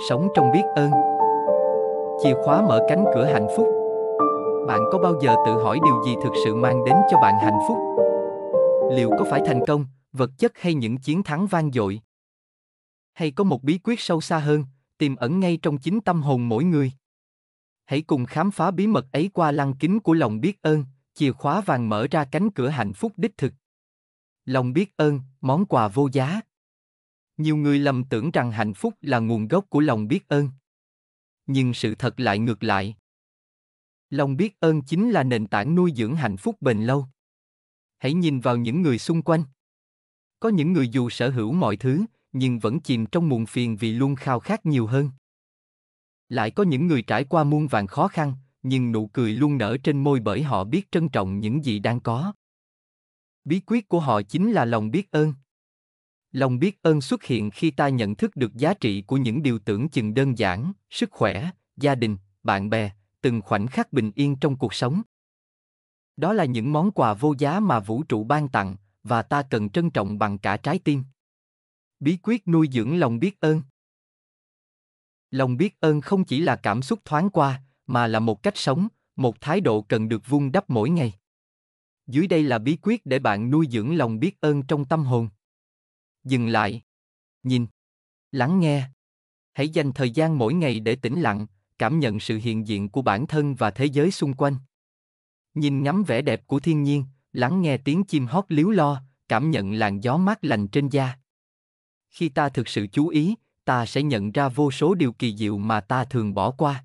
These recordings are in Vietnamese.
Sống trong biết ơn. Chìa khóa mở cánh cửa hạnh phúc. Bạn có bao giờ tự hỏi điều gì thực sự mang đến cho bạn hạnh phúc? Liệu có phải thành công, vật chất hay những chiến thắng vang dội? Hay có một bí quyết sâu xa hơn, tiềm ẩn ngay trong chính tâm hồn mỗi người? Hãy cùng khám phá bí mật ấy qua lăng kính của lòng biết ơn, chìa khóa vàng mở ra cánh cửa hạnh phúc đích thực. Lòng biết ơn, món quà vô giá. Nhiều người lầm tưởng rằng hạnh phúc là nguồn gốc của lòng biết ơn. Nhưng sự thật lại ngược lại. Lòng biết ơn chính là nền tảng nuôi dưỡng hạnh phúc bền lâu. Hãy nhìn vào những người xung quanh. Có những người dù sở hữu mọi thứ, nhưng vẫn chìm trong muộn phiền vì luôn khao khát nhiều hơn. Lại có những người trải qua muôn vàng khó khăn, nhưng nụ cười luôn nở trên môi bởi họ biết trân trọng những gì đang có. Bí quyết của họ chính là lòng biết ơn. Lòng biết ơn xuất hiện khi ta nhận thức được giá trị của những điều tưởng chừng đơn giản, sức khỏe, gia đình, bạn bè, từng khoảnh khắc bình yên trong cuộc sống. Đó là những món quà vô giá mà vũ trụ ban tặng, và ta cần trân trọng bằng cả trái tim. Bí quyết nuôi dưỡng lòng biết ơn. Lòng biết ơn không chỉ là cảm xúc thoáng qua, mà là một cách sống, một thái độ cần được vun đắp mỗi ngày. Dưới đây là bí quyết để bạn nuôi dưỡng lòng biết ơn trong tâm hồn. Dừng lại. Nhìn. Lắng nghe. Hãy dành thời gian mỗi ngày để tĩnh lặng, cảm nhận sự hiện diện của bản thân và thế giới xung quanh. Nhìn ngắm vẻ đẹp của thiên nhiên, lắng nghe tiếng chim hót líu lo, cảm nhận làn gió mát lành trên da. Khi ta thực sự chú ý, ta sẽ nhận ra vô số điều kỳ diệu mà ta thường bỏ qua.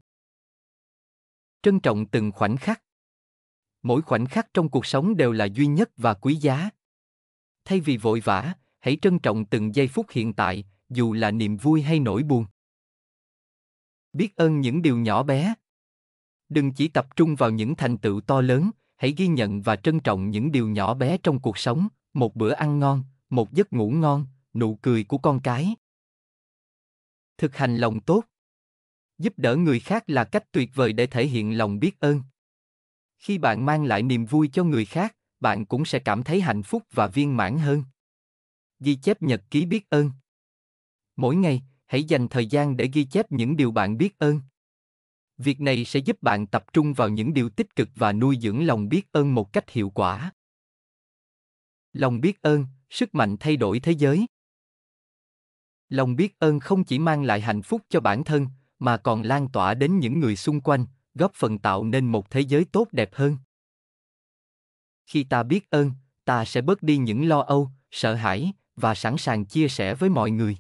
Trân trọng từng khoảnh khắc. Mỗi khoảnh khắc trong cuộc sống đều là duy nhất và quý giá. Thay vì vội vã, hãy trân trọng từng giây phút hiện tại, dù là niềm vui hay nỗi buồn. Biết ơn những điều nhỏ bé. Đừng chỉ tập trung vào những thành tựu to lớn, hãy ghi nhận và trân trọng những điều nhỏ bé trong cuộc sống, một bữa ăn ngon, một giấc ngủ ngon, nụ cười của con cái. Thực hành lòng tốt. Giúp đỡ người khác là cách tuyệt vời để thể hiện lòng biết ơn. Khi bạn mang lại niềm vui cho người khác, bạn cũng sẽ cảm thấy hạnh phúc và viên mãn hơn. Ghi chép nhật ký biết ơn. Mỗi ngày, hãy dành thời gian để ghi chép những điều bạn biết ơn. Việc này sẽ giúp bạn tập trung vào những điều tích cực và nuôi dưỡng lòng biết ơn một cách hiệu quả. Lòng biết ơn, sức mạnh thay đổi thế giới. Lòng biết ơn không chỉ mang lại hạnh phúc cho bản thân, mà còn lan tỏa đến những người xung quanh, góp phần tạo nên một thế giới tốt đẹp hơn. Khi ta biết ơn, ta sẽ bớt đi những lo âu, sợ hãi và sẵn sàng chia sẻ với mọi người.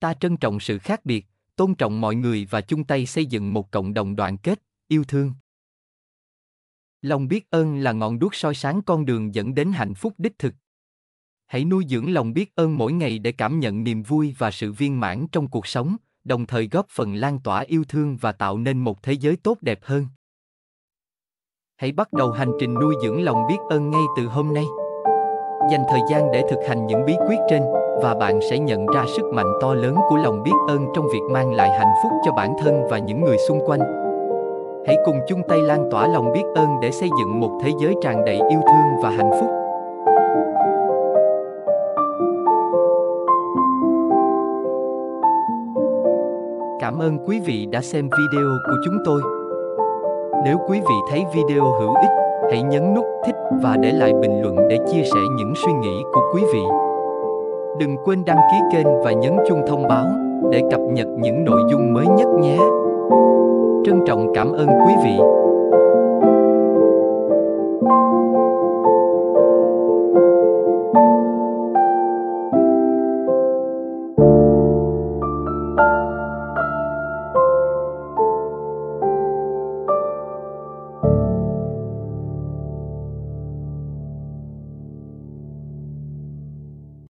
Ta trân trọng sự khác biệt, tôn trọng mọi người và chung tay xây dựng một cộng đồng đoàn kết, yêu thương. Lòng biết ơn là ngọn đuốc soi sáng con đường dẫn đến hạnh phúc đích thực. Hãy nuôi dưỡng lòng biết ơn mỗi ngày để cảm nhận niềm vui và sự viên mãn trong cuộc sống, đồng thời góp phần lan tỏa yêu thương và tạo nên một thế giới tốt đẹp hơn. Hãy bắt đầu hành trình nuôi dưỡng lòng biết ơn ngay từ hôm nay. Dành thời gian để thực hành những bí quyết trên và bạn sẽ nhận ra sức mạnh to lớn của lòng biết ơn trong việc mang lại hạnh phúc cho bản thân và những người xung quanh. Hãy cùng chung tay lan tỏa lòng biết ơn để xây dựng một thế giới tràn đầy yêu thương và hạnh phúc. Cảm ơn quý vị đã xem video của chúng tôi. Nếu quý vị thấy video hữu ích, hãy nhấn nút thích và để lại bình luận để chia sẻ những suy nghĩ của quý vị. Đừng quên đăng ký kênh và nhấn chuông thông báo để cập nhật những nội dung mới nhất nhé. Trân trọng cảm ơn quý vị.